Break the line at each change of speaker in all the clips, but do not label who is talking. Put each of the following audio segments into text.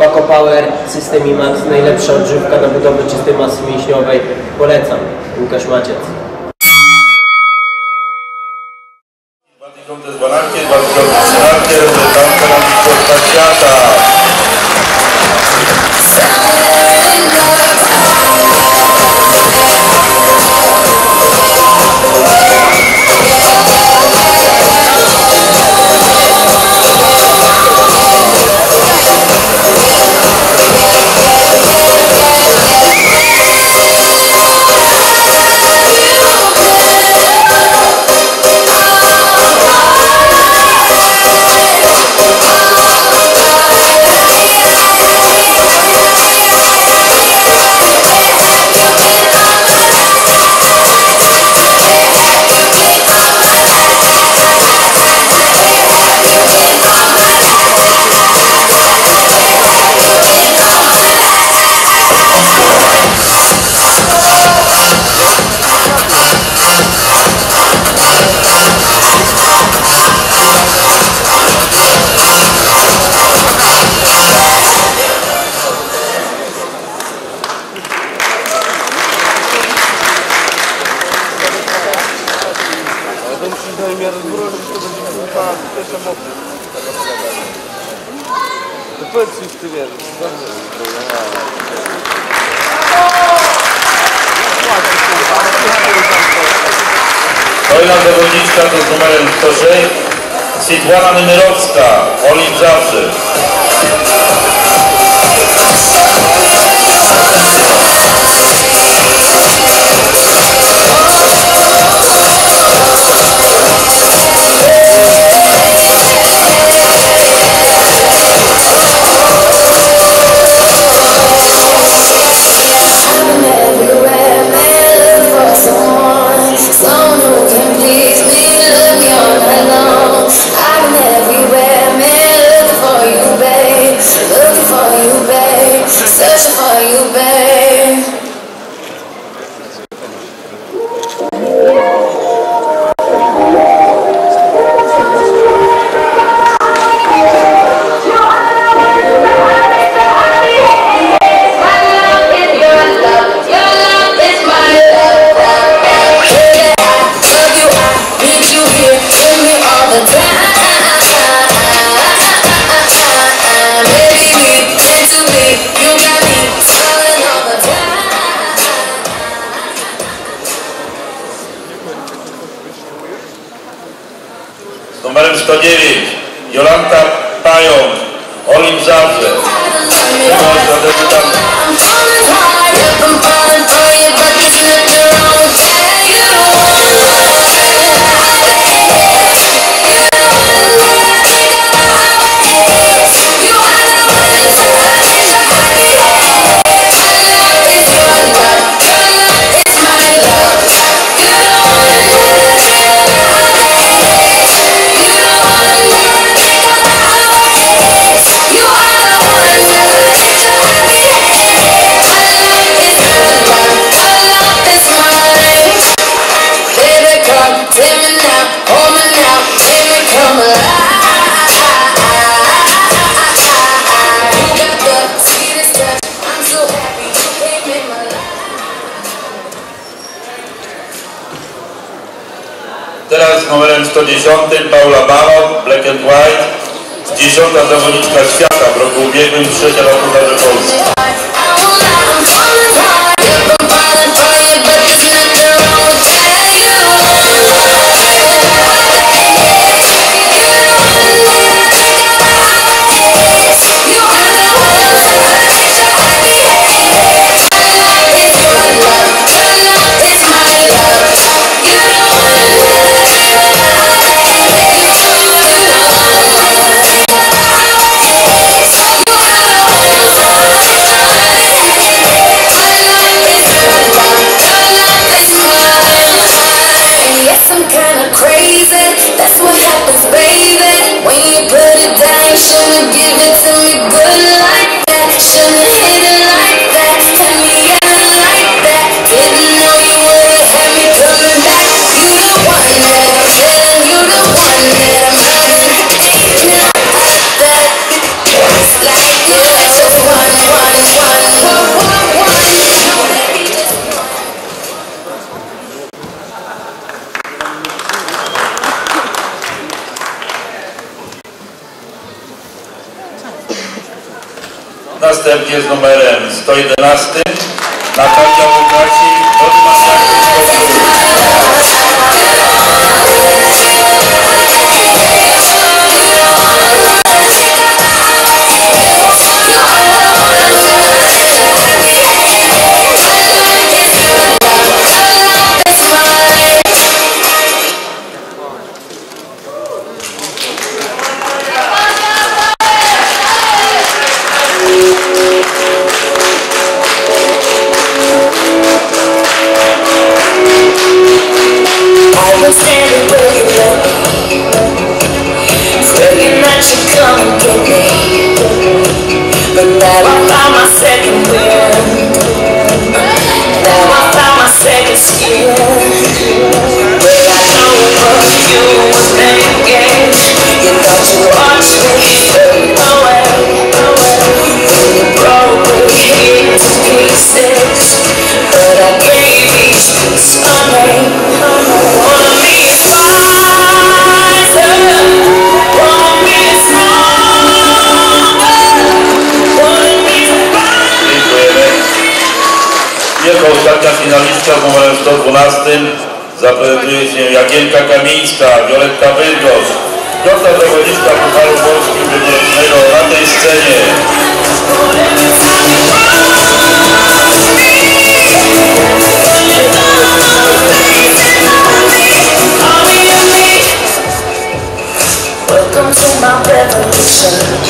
Paco Power System IMAX, najlepsza odżywka na budowę czystej masy mięśniowej. Polecam. Łukasz Maciec.
Bardzo
dobrze z banankiem, bardzo dobrze z banankiem, reprezentantka na Mistrzostwa Świata. powiedz mi, w ty wierzysz.
Kolejna zawodniczka to z numerem 106 Sidłana Nymyrowska, Olin Zawrzy. mają Olimp zawsze. Trzymaj się, 10 Paula Baron, Black and White, 10 zawodniczka świata w roku ubiegłym, 3 roku Polski. Następnie z numerem 111 Natalia Łukaci
That I found my second wind I found my second skin I know you thinking You.
112 zaprezentuje się Jagienka Kamińska, Wioletta Wydgosz. Piąta zawodniczka Pucharu Polski Juniorskiego na tej scenie.
Welcome to my revolution.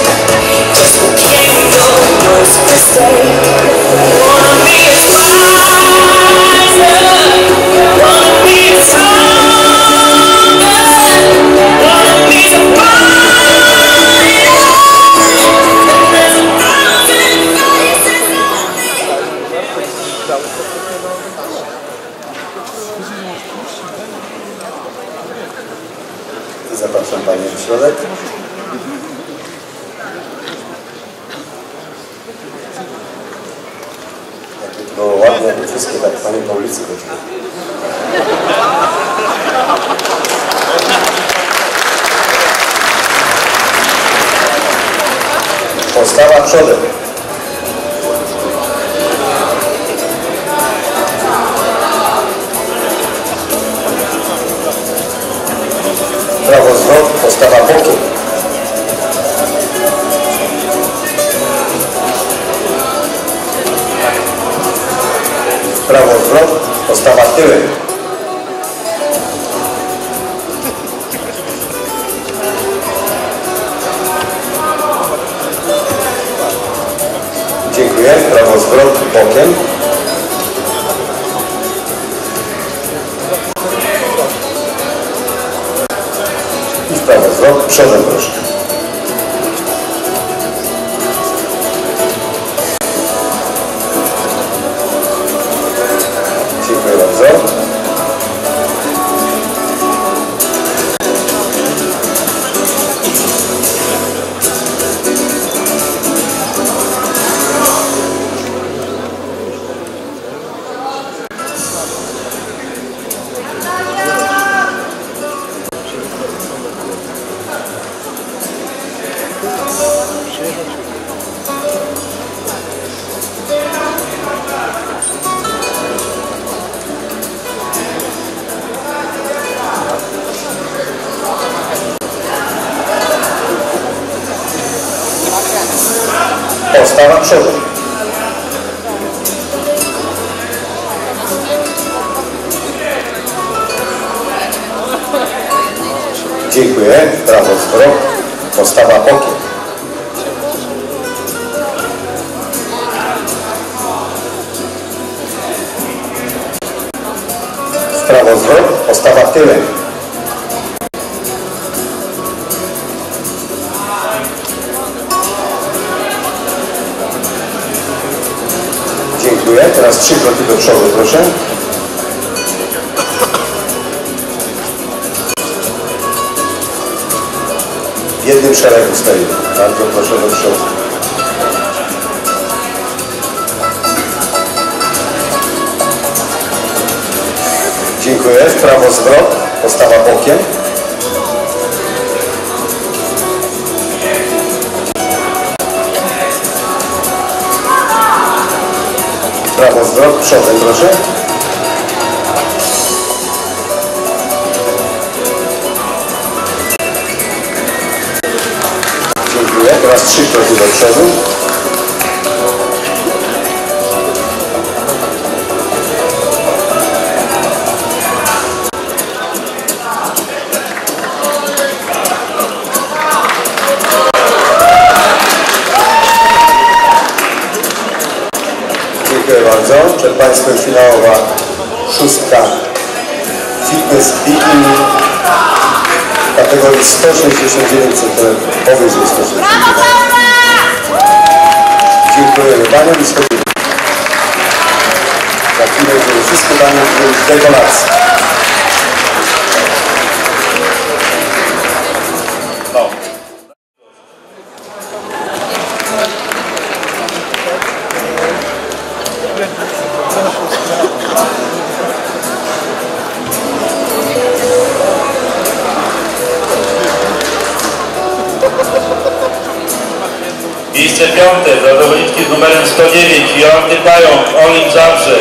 Jakby ładne, jakby wszystkie tak Panie po ulicy chodziły. Postawa przodem. Prawo zwrot, postawa bokiem. Prawo zwrot, postawa tyłem. Dziękuję. Prawo zwrot, bokiem. I prawo zwrot, przodem proszę. Postawa przodem. Dziękuję. Prawo zwrot. Postawa bokiem. W prawo zwrot. Postawa. przodu, proszę. W jednym szeregu stoimy. Bardzo proszę do przodu. Dziękuję. W prawo zwrot. Postawa bokiem. Prawo zwrot. Przodem proszę. Dziękuję. Teraz trzy kroki do przodu. 1900 powiedz Wyskoczyński. Brawo, Dziękujemy Daniel Wyskoczyński. Za chwilę wszystkie Daniel
dekolacje. Miejsce piąte dla zawodniczki z numerem 109 Joanny Pająk, Olin Zabrze.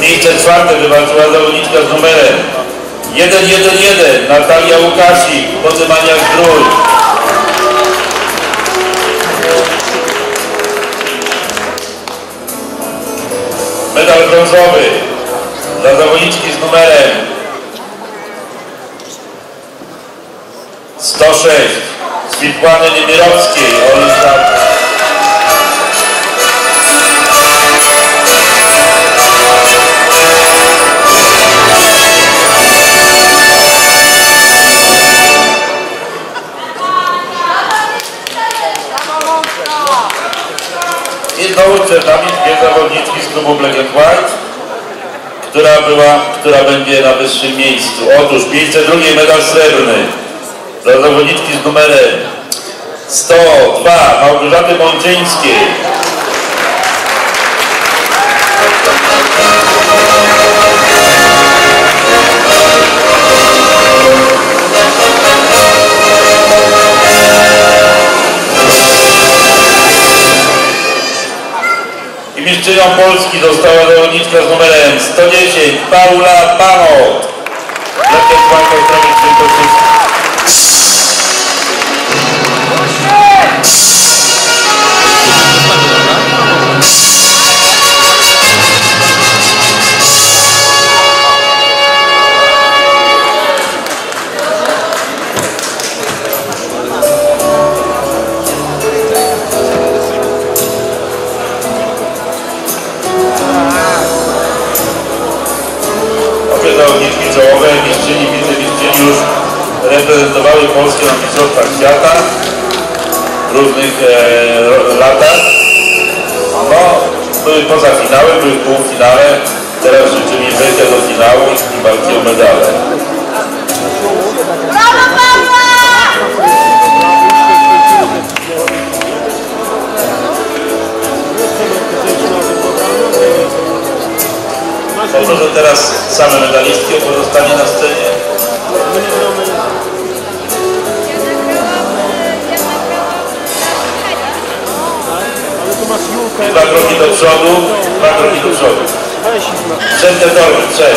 Miejsce czwarte wywalczyła zawodniczka z numerem 111 Natalia Łukasik, Podymania Zdrój. Medal brązowy dla zawodniczki z numerem 106 Switłany Niemierowskiej Olimpiady. I znowu przed nami dwie zawodniczki z klubu Black and White, która była, która będzie na wyższym miejscu. Otóż miejsce drugie medal srebrny dla zawodniczki z numerem 102 Małgorzaty Mączyńskiej. Mistrzynią Polski została zawodniczka z numerem 110 Paula Pamot. Lepiej Państwa zdrowie reprezentowały Polskę na Mistrzostwach Świata w różnych e, latach. No, były poza finałem, były w półfinale. Teraz życzymy im wejścia do finału i walki o medale. Poproszę teraz same medalistki pozostanie na scenie. Dwa kroki do przodu, dwa kroki do przodu. Przedte tory, przed.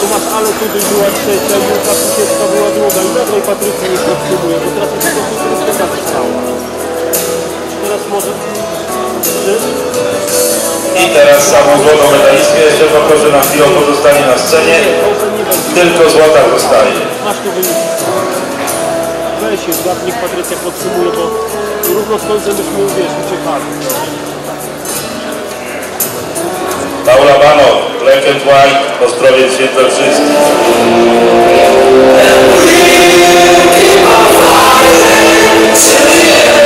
Tu masz, ale tu była trzecia, Julka Pusiewska była druga. I dawaj Patrycja nie podtrzymuje, bo teraz jest tylko Patrycja została. Teraz może... Trzy?
I teraz samą złotą medalistkę jeszcze poproszę na chwilę pozostanie na scenie. Tylko złota zostaje.
Masz tu wynik. Weź się, złap, niech Patrycja podtrzymuje, bo równo z końcem byśmy, wiesz, uciekali.
Paula Bano, Black and White, Świętokrzyski.
Keep